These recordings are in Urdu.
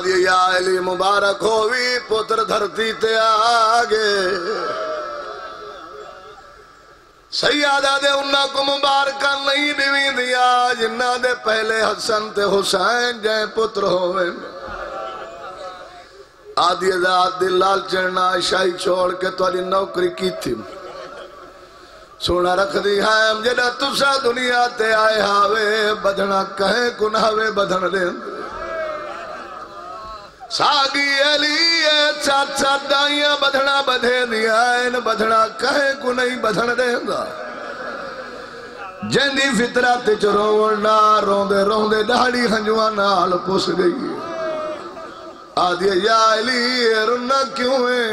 آدھی یا علی مبارک ہووی پتر دھرتی تے آگے۔ سیادہ دے انہا کو مبارکہ نہیں دیوی دیا جنہ دے پہلے حسن تے حسین جائیں پتر ہوئے۔ آدھی ذات دل لال چڑھنا شاہی چھوڑ کے تو علی نوکری کی تھی سونا رکھ دی ہے جڑا تسا دنیا تے آئے ہاوے، بدھنا کہیں کناوے بدھن دیں ساگی علی ساتھ ساتھ دائیاں بدھنا بدھے دیا این بدھنا کہیں کو نہیں بدھن دیں گا جن دی فطرت چ روندے روندے ڈاڑی ہنجواں نال پس گئی آدھی یا علی رنا کیوں ہے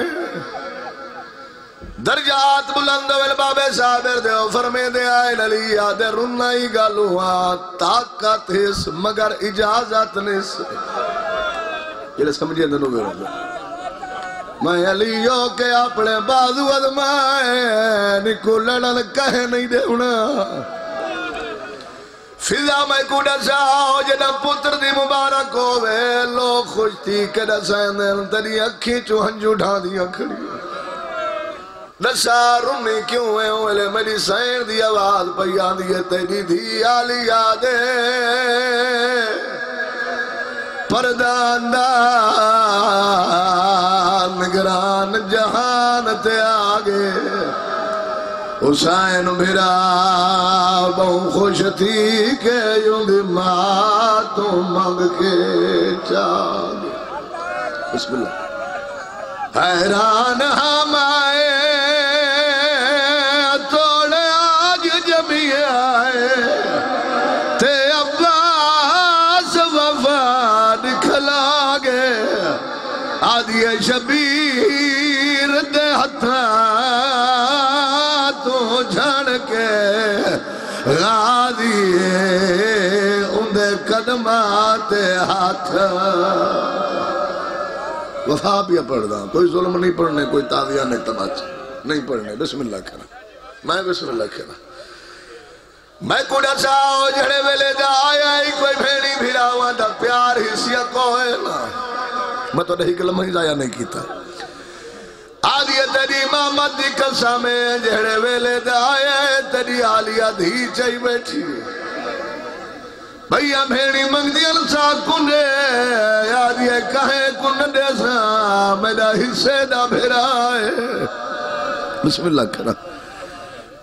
درجات بلند ویل بابے صابر دے فرمے دے آئے علی آدھے رنا ہی گالو ہاں طاقت اس مگر اجازت نس یہ سمجھے اندر نو میں علیو کے اپنے بازو ادمائے نکو لڑن کہے نہیں دے ہونا۔ فضا میں کو ڈساؤ جنا پتر دی مبارک ہوئے لوگ خوش تھی کہ ڈسائن دن تری اکھی چو ہنجو ڈھا دیا کھڑی ڈسا رمی کیوں ہے اولے میری سین دی آواز پیا دیئے تیری دھی آلی آدے پرداندان نگران جہان تے آگے۔ حسین بھرا بہو خوش تھی کہ یوں دی ماں تو مانگ کے چاہے بسم اللہ۔ حیران ہم آدھی شبیر دے ہتھا تو جھڑ کے غادی اندے قدمات ہاتھ۔ وفا بھی پڑھنا، کوئی ظلم نہیں پڑھنے، کوئی تاویہ نہیں تماچ نہیں پڑھنے۔ بسم اللہ کہنا۔ میں بسم اللہ کہنا۔ میں کڑا چاہو جڑے ویلے دا آیا ہی کوئی بھیڑی بھیڑا ہوا دا پیار حصیہ کو ہے نا۔ میں تو نہیں کلمہ ہی ضائع نہیں کیتا۔ آدھی تیری محمد دی قسمیں جڑے ویلے دا آیا ہے تیری آلیہ دھی چاہی بیٹھی ہے۔ بھئیا بھیڑی منگ دیل سا کنے یاد یہ کہے کن دے سا میرا حصے دا بھیرائے بسم اللہ کرا۔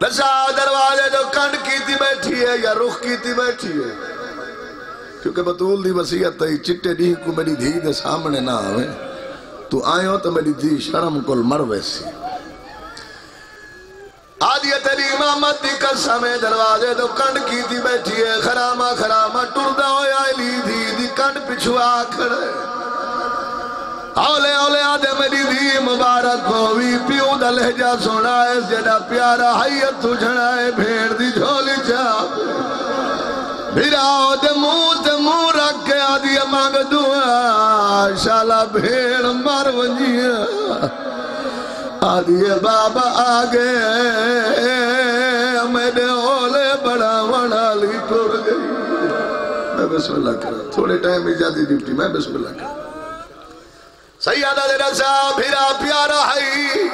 نسا دروازے جو کنڈ کیتی بیٹھی ہے یا رخ کیتی بیٹھی ہے۔ کیونکہ بطول دی وسیعت ہے، چٹے دی کو میری دھی دے سامنے نہ آوے۔ تو آئے ہو تو میری دھی شرم کل مر ویسی۔ آدیت علی امامت دی قسمیں دروازے تو کنڈ کی تھی بیٹھی ہے۔ خرامہ خرامہ ٹردہ ہویا علی دی دی کنڈ پچھوا کھڑے۔ اولے اولے آدھے میری دی مبارک ہوئی پیو دا لہجہ سونا ہے جڑا پیارا حیت تجھنا ہے، بھیڑ دی جھولی چاپ بھیراؤ دے منہ مانگ دعا شالا بھیڑ مر ونجیاں آدھی بابا آگے میرے اولے بڑا وڑا لی ٹر گئی میں بسم اللہ کرا تھوڑے ٹائم میں جاتی ڈیوٹی میں بسم اللہ کرا سیادہ دے رسا بھیرا پیارا ہے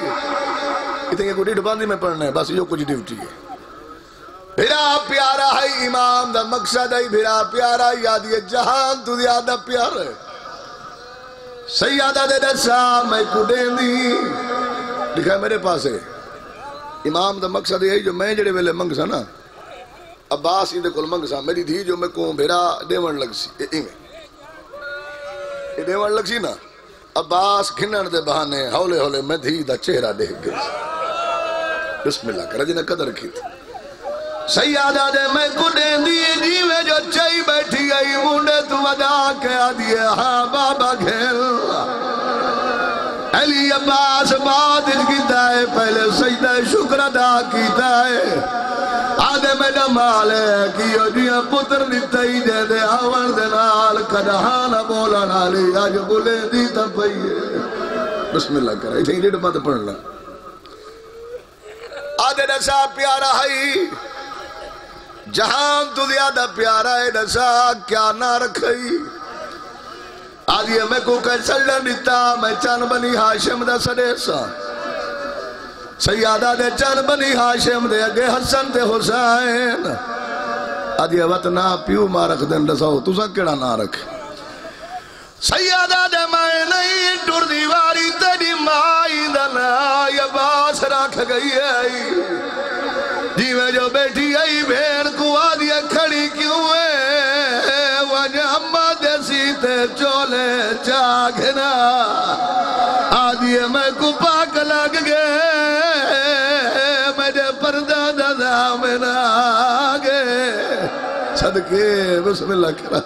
اتنے کو ڈیٹ باندھی میں پڑھنا ہے بس یہ کچھ ڈیوٹی ہے بھیرا پیارا ہے امام دا مقصد ہے بھیرا پیارا، یادی جہان تو زیادہ پیار ہے۔ سیادہ دے رسا میں کو دی۔ لکھا ہے میرے پاس ہے۔ امام دا مقصد ہے جو میں جڑے ویلے منگ سا نا۔ عباس ہی دے کل منگ سا، میری دھی جو میں کو بھیرا دیون لگ سی۔ اے میں دیون لگ سی نا۔ عباس کھنن دے بہانے ہولے ہولے میں دھی دا چہرہ دیکھ گئی بسم اللہ، کر جنہیں قدر کی تھی۔ سیادہ دے میں کو دین دیئے جیوے جو چاہی بیٹھی گئی مونڈے تو ودا کیا دیئے ہاں بابا گھیل علی عباس بعد اس کیتا ہے پہلے سجدہ شکر ادا کیتا ہے آدھے میں نمال ہے کیو جیا پتر نیتائی دے دے آور دے نال کدہانا بولا نالی آج بولے دیتا پئیے بسم اللہ کرا اتنی ریڈ بات پڑھنا آدھے نسا پیارا ہے جہان تو زیادہ پیارا ہے نسا کیا نہ رکھئی۔ آدھی میں کو کہہ چلن دیتا، میں چان بنی ہاشم دا سڑے سا سیادہ دے چان بنی ہاشم دے، اگے حسن تے حسین۔ آدھی وقت نا پیو ماں رکھ دیں رساو تو سا کیڑا نہ رکھ۔ سیادہ دے میں نہیں ٹور دیواری تیری مائی دنا یا باس رکھ گئی ہے۔ جی میں جو بیٹھی آئی بھیڑ کو آدھی کھڑی کیوں ہے؟ وجہ اممہ دیسی تے چولے چاگنا آدھی میں کو پاک لگ گئے میرے پردہ دادا میں نہ آگے۔ صدقے بسم اللہ کرا۔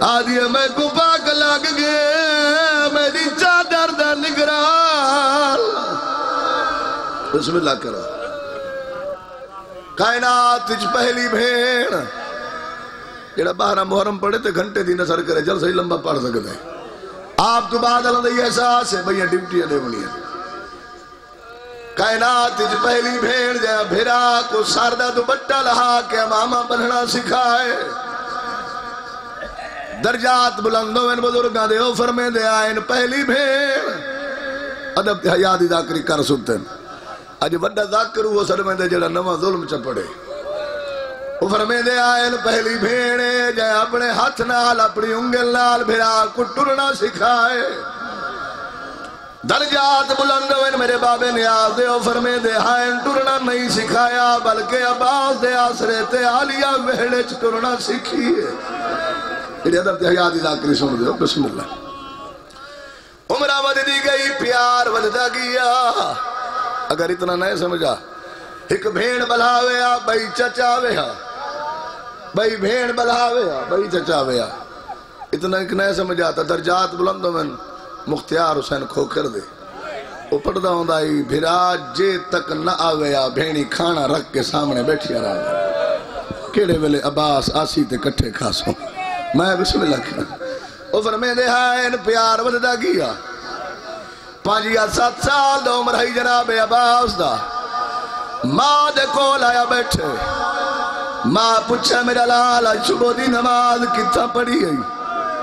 آدھی میں کو پاک لگ گئے، میری چادر دا نگران۔ بسم اللہ کرا۔ کائنات تجھ پہلی بھیڑ۔ جڑا بارہ محرم پڑھے تے گھنٹے دی نظر کرے جل صحیح لمبا پڑھ سکتے ہیں آپ تو بعد اللہ دے احساس ہے، بھئی ڈیوٹی دے بنی ہے کائنات تجھ پہلی بھیڑ، جا بھیرا کو ساردہ تو بٹا لہا کہ ماما بننا سکھائے۔ درجات بلندوں ان بزرگاں دے او فرمے دے آئین پہلی بھیڑ۔ ادب تے حیاء دی ذاکری کر سکتے ہیں۔ اج وڈا ذاکر وہ سرمے دے جڑا نواں ظلم چپڑے وہ فرمے دے آئین پہلی بھیڑے جائے اپنے ہاتھ نال اپنی انگل نال بھیرا کو ٹرنا سکھائے۔ درجات بلند ہوئے، میرے بابے نیاز دے، او فرمے دے آئین ٹرنا نہیں سکھایا، بلکہ عباس دے آسرے تے آلیا ویڑے چ ٹرنا سکھیے یہ ادب تے حیاء ذاکری سن دے بسم اللہ۔ عمرہ ود دی گئی، پیار ودتا گیا۔ اگر اتنا نہیں سمجھا ایک بھین بلاوے آ بھئی چچاوے آ بھئی بھین بلاوے آ بھئی چچاوے آ اتنا ایک نہیں سمجھا تا درجات بلندوں میں مختیار حسین کھوکر دے وہ پڑھدا ہوں دائی بھرا جے تک نہ آوے آ بھینی کھانا رکھ کے سامنے بیٹھی آ رہا کیڑے ویلے عباس آسی تے کٹھے کھاسوں میں بسم اللہ کھا وہ فرمے دے ہائن پیار وددا گیا پانچ یا سات سال دا عمر ہے جناب عباس دا۔ ماں دے کول آیا بیٹھے۔ ماں پوچھا، میرا لالا شبو دی نماز کتا پڑھی ہے؟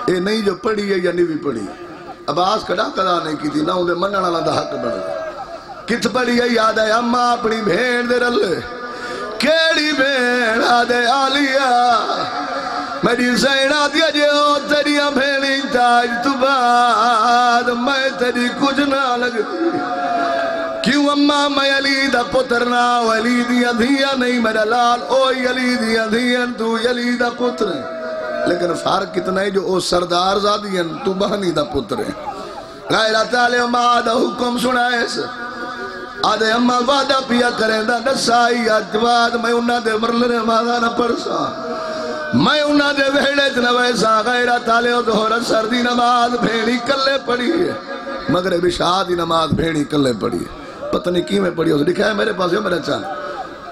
اے نہیں جو پڑھی ہے یا نہیں بھی پڑھی۔ عباس کڑا کدا نہیں کی تھی نہ انہیں منن والا دا حق بڑھ کت پڑھی ہے؟ یاد ہے اماں اپنی بھین دے رلے۔ کیڑی بھین آدھے آلیا میری سینا دیا جو تیریاں بھینی۔ تاج تو بعد میں تیری کچھ نہ لگتی کیوں اممہ میں علی دا پتر نہ علی دیا دیا نہیں میرا لال۔ اوئی علی دیا دیا تو علی دا پتر لیکن فارق کتنا ہے جو او سردار زادی ہیں، تو بہنی دا پتر ہے۔ غیرہ تعالی اممہ دا حکم سنائے سے۔ آدھے اممہ وعدہ پیا کریں دا، نسائی آج بعد میں انہا دے مرلنے مادا نہ پرسا میں انہا دے ویڑے جنہ ویسا غیرہ تعالی و دہورت سردی نماز بھیڑی کلے پڑی ہے۔ مغرب شادی نماز بھیڑی کلے پڑی ہے۔ پتہ نہیں کی میں پڑھی ہو لکھا ہے میرے پاس ہے میرے چان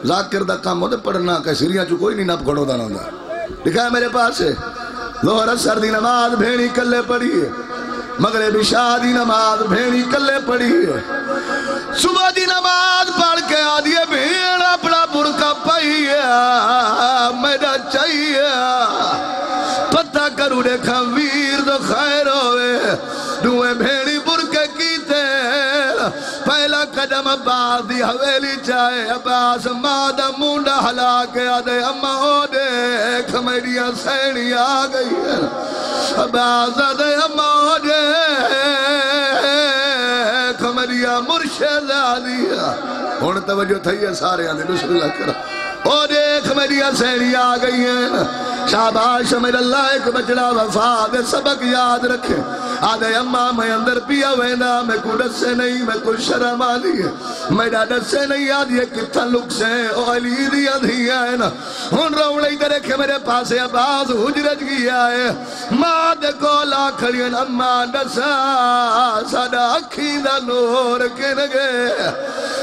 ذاکر دا کام ہوتے پڑھنا کہ سریاں چو کوئی نہیں نپ کھڑو دا نہ لکھا ہے میرے پاس ہے ظہر سردی نماز بھیڑی کلے پڑھی ہے۔ مغرب شادی نماز بھیڑی کلے پڑھی ہے۔ صبح دی نماز پڑھ کے آدھیے بھیڑ میرا چاہیے۔ پتہ کرو دیکھا ویر دو خیر ہوئے۔ دوئے بھیڑی برکے کی تیر پہلا قدم عباس دی حویلی چاہے عباس مادہ مونڈا حلا کے آدھے۔ اما ہو دیکھ میری سینی آگئی ہے عباس آدھے، اما ہو دیکھ میری مرشد آدھی ہے ہون توجہ تھئی ہے سارے آنے بسم اللہ کرا او دیکھ میری سینی آگئی ہیں شاباش میرے اللہ ایک بچڑا وفا دے سبق یاد رکھے آدھے اممہ میں اندر پیا وینا، میں کو ڈس سے نہیں، میں کو شرم آدھی ہے۔ میں ڈس سے نہیں آدھی ہے کتھا لک سے او علی دی آدھی ہے نا۔ ہن روڑے ہی درے کہ میرے پاس عباس حجرت گیا ہے۔ ماں دے کو لا کھڑین اممہ ڈسا ساڑا اکھی دا نور کے نگے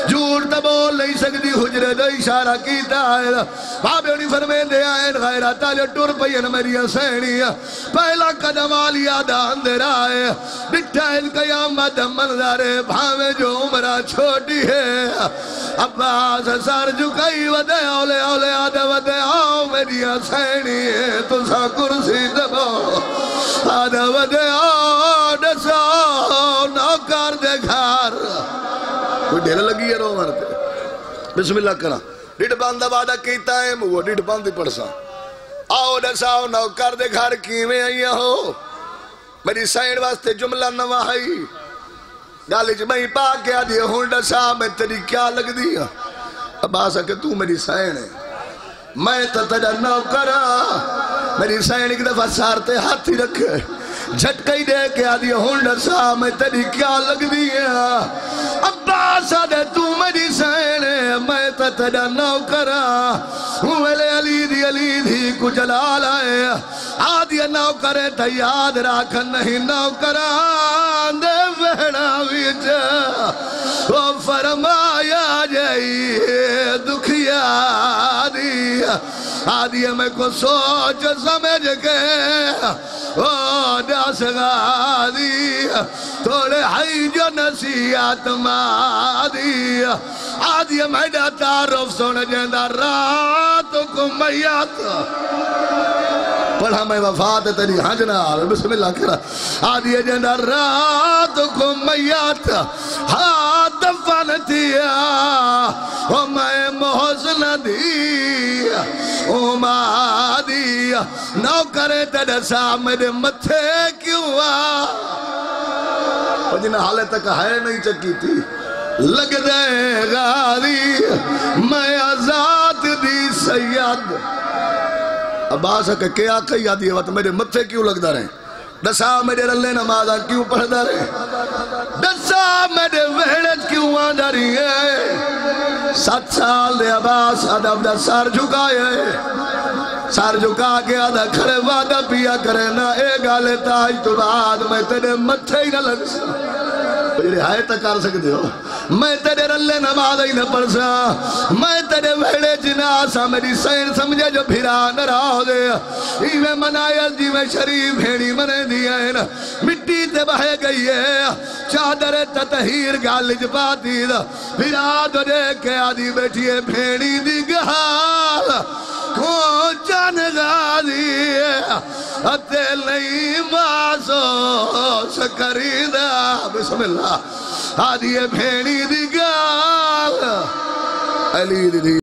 جھوٹ تا بول نہیں سکتی حجرت دا اشارہ کیتا ہے۔ بابے انہی فرمین دے آئین غیرہ تالے ٹور پین میری سینی پہلا قدم آلیا دا اندر آئے۔ ہے۔ بٹھائل قیامت منظر بھاوے جو عمرہ چھوٹی ہے۔ عباس سار جکائی ودے اولے اولے آدھے ودے آؤ میری آسینی ہے، تسا کرسی دبو۔ آدھے ودے آؤ نسا نوکار دے گھار کوئی ڈھیلے لگی ہے رو مرتے بسم اللہ کرا۔ ڈٹ باندھا بادا کیتا ہے وہ ڈٹ باندھی پڑھ سا آؤ نسا نوکار دے گھر، کیویں آئیاں ہو؟ میری سائن واسطے جملہ نواہی گالی چ میں پا کے آدھی ہوں دسا میں تیری کیا لگ دیا اب آسا کہ تو میری سائن۔ ہے میں تو تجا نو کرا ہاں۔ میری سائن ایک دفعہ سارتے ہاتھی رکھے جھٹکئی دے کے آدھی ہوں دسا میں تیری کیا لگ دیا عباس آدھے تو میری سائن۔ ہے میں تو تجا نو کرا ہاں۔ ہوں ویلے علی دی علی دی کو جلال آئے۔ آدھی نو کرے تا یاد راکھن نہیں نو کرا دے ویڑا ویچا وہ فرمایا جائی دکھیا دی آدھی میں کو سوچ سمجھ کے او داس غادی تھوڑے ہائی جو نصیحت مادی آدھی میں دا تعارف سن جیندہ رات کو میات پڑھا میں وفات تیری۔ ہاں حجنال بسم اللہ کرا آدھی جیندہ رات کو میات ہاں دفن دیا۔ او میں محسن دیا۔ او ماں دیا۔ نو کرے تیرے سامنے متھے کیوں آ؟ اور جنہیں حالے تک ہے نہیں چکی تھی۔ لگ دے غاری میں آزاد دی سید۔ اب آسا کہ کیا کئی آدھی وقت میرے متھے کیوں لگ دا رہے؟ دسا میرے رلے نمازہ کیوں پڑھ دا رہے؟ دسا میرے وحڑت کیوں آدھا رہی ہے؟ سات سال دے عباس ادب دا سار جھکائے سار جھکا کے آدھا کھڑے وعدہ پیا کرے نا، اے گالے تاج تو بعد میں تیرے متھے ہی نہ لگ سا جڑے ہائے تک کر سکتے ہو۔ میں تیرے رلے نماز ہی نہ پڑھ سا میں تیرے ویڑے جناسا ہاں، میری سین سمجھے جو بھیرا نہ راہ دے ایوے منایا جی میں شریف بھیڑی منے دیا ہے مٹی تے بہے گئی ہے۔ چادر تطہیر گالج پاتی دا بھیرا دو دے کے آدھی بیٹھی ہے، بھیڑی دی گہال کو جان غازی ہے؟ اتے نہیں ماسو سکری دا بسم اللہ۔ آدھی بھیڑی دی گال علی دی